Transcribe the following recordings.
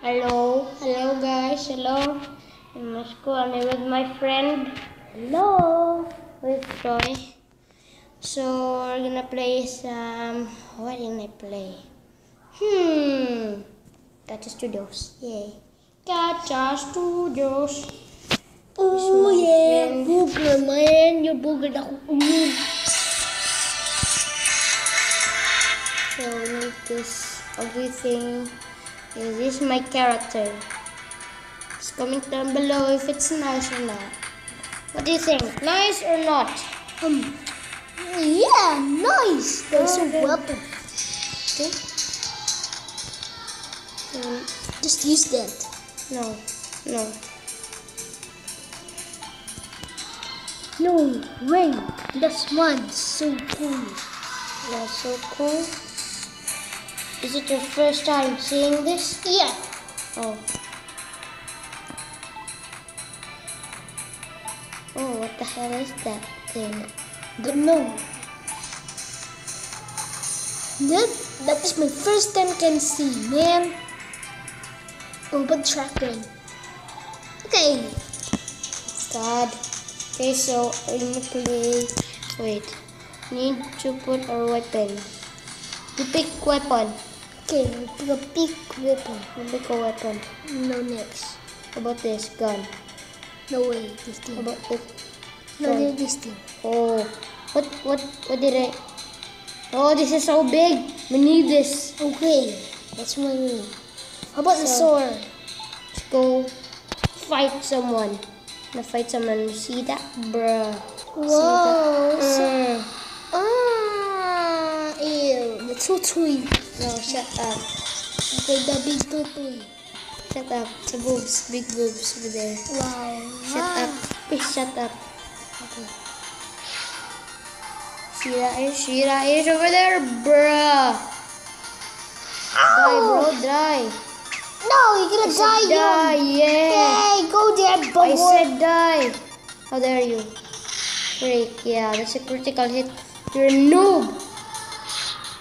Hello, hello guys, hello. I'm school I'm with my friend. Hello, with Troy. So we're gonna play some. What can I play? Hmm. Gacha Studios. Yay. Gacha Studios. Oh yeah, booger man. Yung booger kukumid. So we need this everything. Yeah, this is my character. Just comment down below if it's nice or not. What do you think? Nice or not? Um, yeah, nice. There's a Okay. weapon. Okay. Um, Just use that. no, no. No, ring. That's one. So cool. That's so cool. Is it your first time seeing this? Yeah. Oh. Oh, what the hell is that thing? Know. That, that is my first time can see, man. Open track ring. Okay. God. Okay, so I'm gonna play. Wait. Need to put our weapon. You pick weapon. Okay, pick a big weapon. A weapon. No next. How about this gun? No way, this How thing. about this? No, gun? this thing. Oh, what, what, what did I? Oh, this is so big. We need this. Okay, that's my name. How about the sword? Let's go fight someone. Na fight someone. See that, bruh? Whoa. Mm. See So, that? Mm. ah, ew, that's so sweet. No, shut up. Okay, the big toy. Shut up. The boobs, big boobs over there. Wow. Shut up. Please shut up. Okay. Is, Shira is over there, bruh. Die, bro, die. No, you're gonna die, Die, young. yeah. Hey, go there, I said die. How dare you? Freak, yeah, that's a critical hit. You're a noob.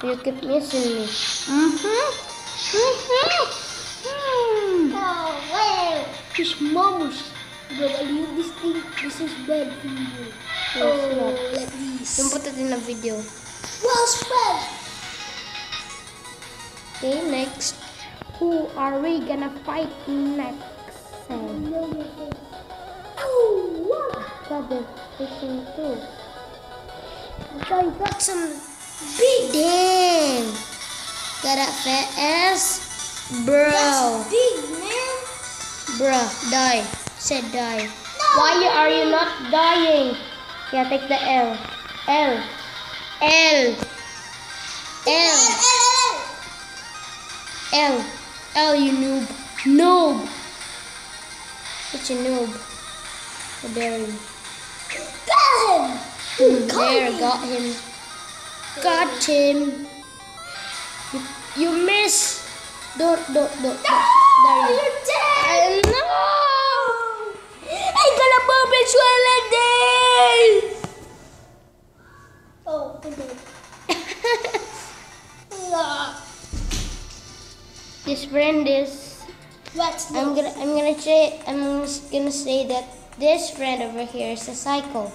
You keep missing me. Mm-hmm. Mm-hmm. Oh, well. Fish mamus. But I'll this thing. This is bad for you. Oh, like this. Don't put it in a video. Well spread. Okay, next. Who are we gonna fight next? Oh, what? God, they're fishing too. I got some big. Damn! Got that fat ass? Bro. That's big, man. Bruh, die. Said die. Why you- are you not dying? Yeah, take the L. L. L. L. L. L, you noob. Noob. Such a noob. How dare you? Got him. There, got him. Got him. You, you miss. Don't, don't, don't. don't. There you You're dead. No! I got a bubble swallow day. Oh, I'm. Ah, this friend is. What's I'm gonna. I'm gonna say. I'm gonna say that this friend over here is a psycho.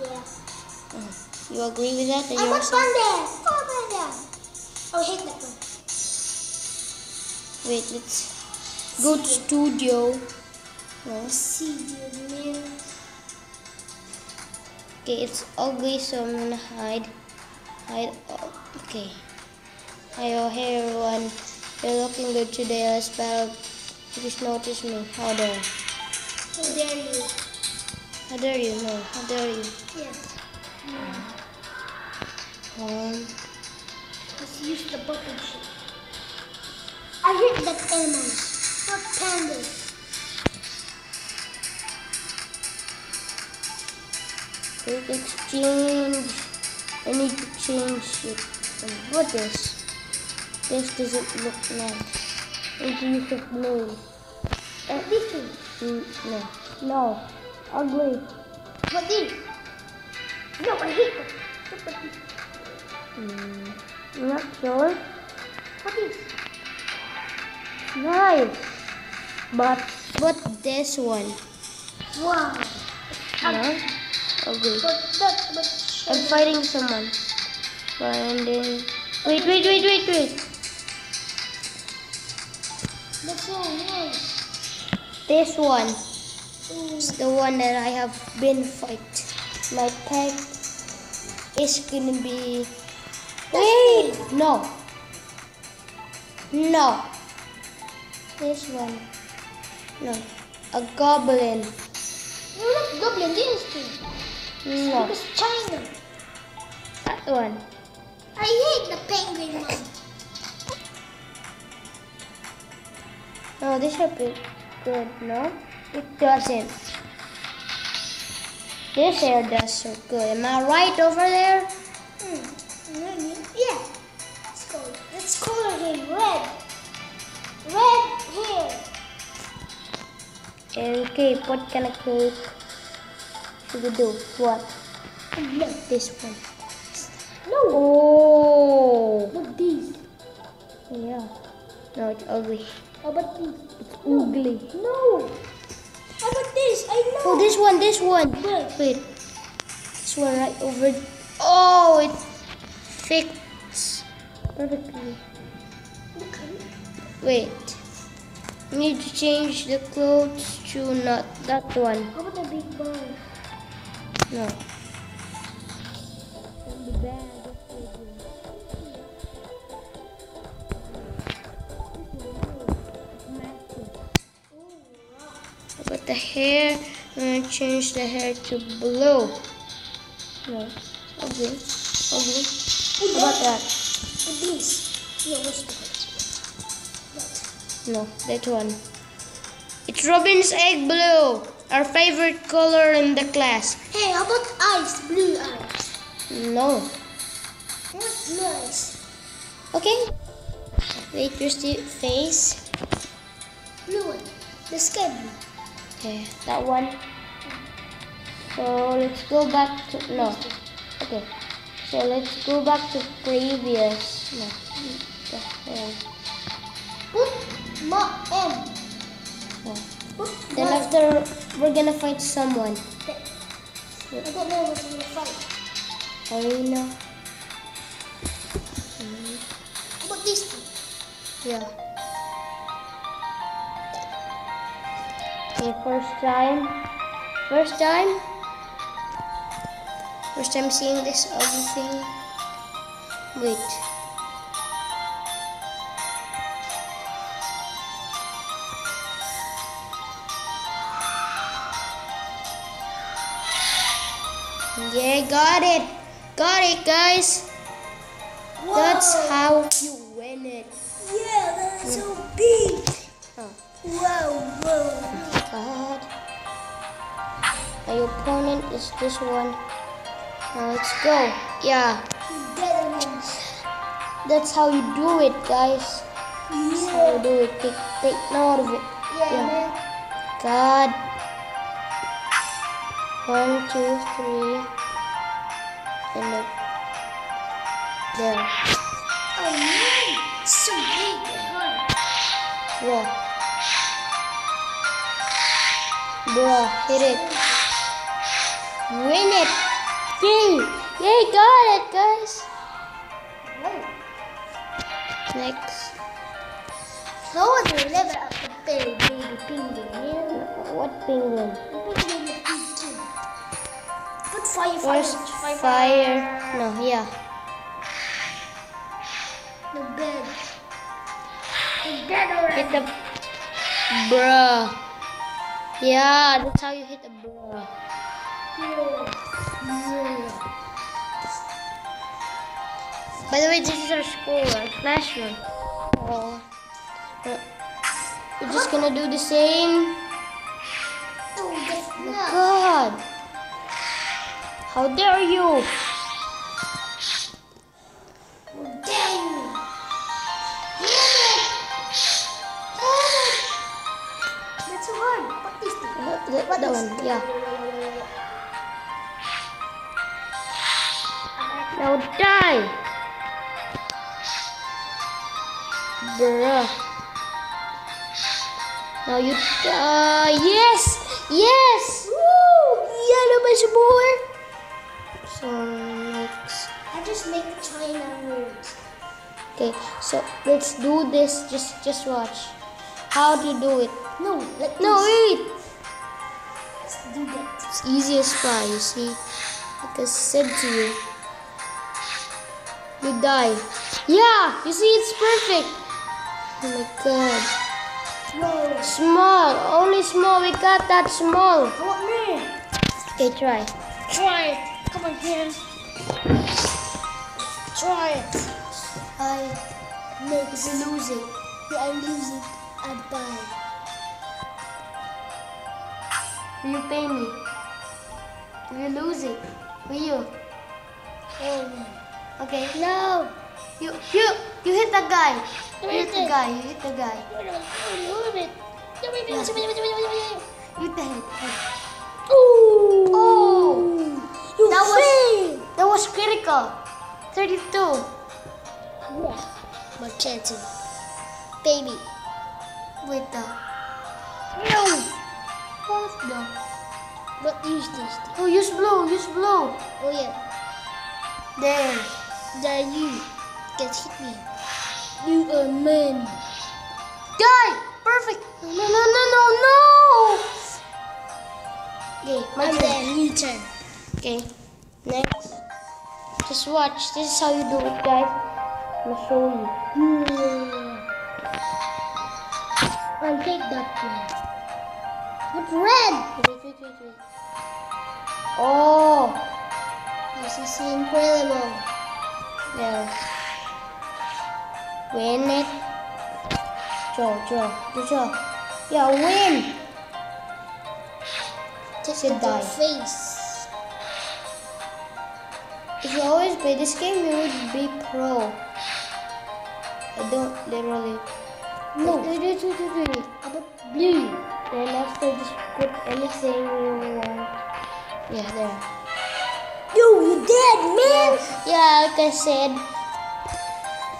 Yeah. You agree with that? That I want psycho? panda. Oh, panda. Oh, I hate that one. Wait, let's go to studio. No. Man. Okay, it's ugly, so I'm gonna hide. Hide. Okay. Hi, oh, hey everyone. You're looking good today. Let's battle. You just notice me. How dare? How dare you? How dare you? No. How dare you? Yes. Mm. Um, Let's use the button shit. I hate that animals, not pandas. Quick exchange. I need to change it. What is? This doesn't look nice. Need to use of blue. This. Mm, no. No. Ugly. What this? No, I hate that. Look at this. Mm, I'm not sure. What is? Nice. But but this one. Wow. No? Okay. But that, but I'm fighting someone. Finding. Wait, wait, wait, wait, wait. that's so nice. This one Ooh. is the one that I have been fight. My pet is gonna be. Wait! No. No. This one. No. A goblin. No, not Goblin Dynasty. No. Because China. That one. I hate the penguin one. No, this should be good, no? It doesn't. This hair does so good. Am I right over there? Hmm. Really? Yeah. Let's go. Let's color him red. Red hair. Okay, what kind of cake should we do? What? No. This one. No. Oh! Look these. Yeah. No, it's ugly. How about these? Ugly. No. How about this? I know. Oh, this one, this one. Wait. This one right over. Oh, it fits perfectly. Look at it. Wait. I need to change the clothes to not that one. How about the big ball? No. But the hair, I'm gonna change the hair to blue. No. Ugly. Ugly. How about that? With these. Yeah, what's No, that one. It's Robin's egg blue. Our favorite color in the class. Hey, how about eyes? Blue eyes. No. That's nice. Okay. Wait, your face. Blue one. The sky blue. Okay, that one. So let's go back to no. Okay. So let's go back to previous. No. The hell. Put ma M. No. Put Then after we're gonna fight someone. I don't know what you're gonna fight. Arena. How about these two? Yeah. Okay, first time. First time. First time seeing this ugly thing. Wait. Yeah, got it. Got it, guys. That's how you win it. Yeah, that's so big. Oh. Whoa, whoa. Oh God. My opponent is this one. Now let's go. Yeah, that's how you do it, guys. That's how you do it. Take, take note of it. Yeah, Yeah. God. One, two, three. And look. There. Oh man, it's so big and hard. Whoa. Bruh, hit it. Win it. Yay. Yay, got it, guys. Whoa. Next. How was the level of the baby, baby penguin? What penguin? The penguin is big. Put fire, fire, fire, fire. No, yeah. The bed. The bed already. Hit the bruh. Yeah, that's how you hit the bruh. Yeah. By the way, this is our school, our classroom. Oh. Uh, We're just gonna do the same. Oh. God. How dare you? Dang. Damn it. Damn it. That's so. What is this? The, the one, yeah. Now die. Bruh. Now you, uh, yes, yes. Woo! Yellow much more. So next, I just make China words. okay. So let's do this. Just, just watch. How to do it? No, let No, wait. let's do that. It's easy as pie. You see, like I said to you, you die. Yeah, you see, it's perfect. Oh my god. Whoa. Small, only small. We got that small. Come on, man. Okay, try. Try it. Come on, here. Try it. I make You lose it. I lose it. I buy. Will you pay me? Will you lose it? Will you? Oh. Okay. No. You you you hit the guy. You hit the guy. You hit the guy. Move it. You hit the head. Ooh. Oh! You That was- failed. That was critical. Thirty-two. Yeah. But chances. Baby. Wait the. No. What the? But use this. Oh, use blue. Use blue. Oh yeah. There. There you. Get hit me. You are man. Die. Perfect. No no no no no. Okay, my And turn. you turn. Okay. Next. Just watch. This is how you do it, guys. I'm show you. Hmm. I'll take that one. But red. Wait, wait, wait, wait. Oh, This is incredible. there. Win it. Draw, draw, draw, draw. Yeah, win. Take Should die. face. If you always play this game, you would be pro. I don't literally. No. About blue. Then after, just put anything you want. Yeah, there. Yo, you dead, man. Yeah, like I said.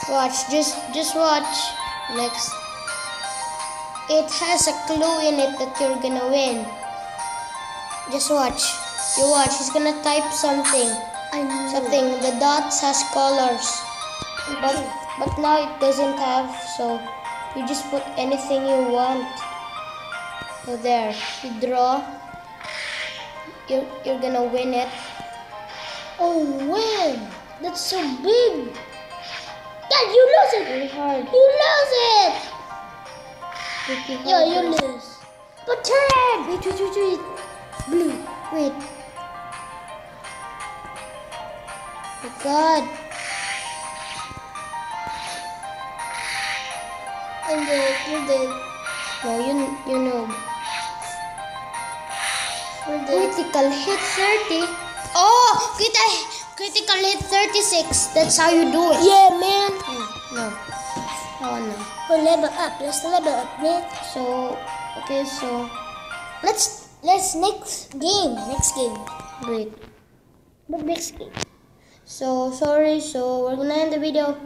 Watch, just just watch. Next. It has a clue in it that you're gonna win. Just watch. You watch. He's gonna type something. I know. Something. The dots has colors. But but now it doesn't have. So you just put anything you want. So there. You draw. You're you're gonna win it. Oh, man. That's so big. God, you lose it. Very hard. You lose it. Yo, you lose. But turn. Wait, wait, wait, wait. Blue. Wait. Oh God. I'm dead. You're dead. No, you you know. You're. Critical hit 30. Oh, critical critical hit 36. That's how you do it. Yeah, man. No. Oh no. Oh, level up. Let's level up, man. So okay, so Let's let's next game. Next game. wait. But next game. So sorry. So we're gonna end the video.